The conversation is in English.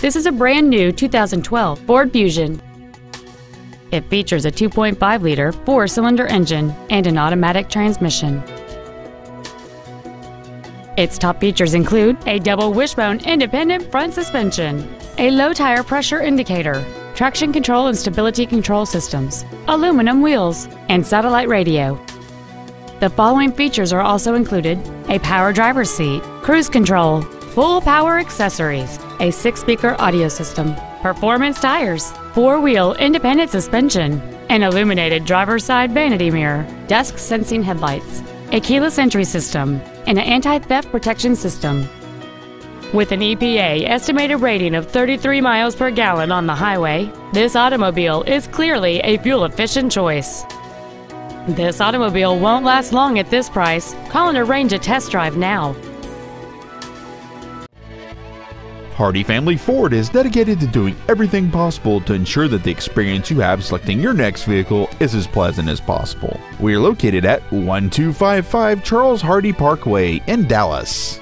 This is a brand new 2012 Ford Fusion. It features a 2.5-liter four-cylinder engine and an automatic transmission. Its top features include a double wishbone independent front suspension, a low tire pressure indicator, traction control and stability control systems, aluminum wheels, and satellite radio. The following features are also included a power driver's seat, cruise control, full power accessories, a six speaker audio system, performance tires, four wheel independent suspension, an illuminated driver's side vanity mirror, dusk sensing headlights, a keyless entry system, and an anti theft protection system. With an EPA estimated rating of 33 miles per gallon on the highway, this automobile is clearly a fuel efficient choice. This automobile won't last long at this price. Call and arrange a test drive now. Hardy Family Ford is dedicated to doing everything possible to ensure that the experience you have selecting your next vehicle is as pleasant as possible. We are located at 1255 Charles Hardy Parkway in Dallas.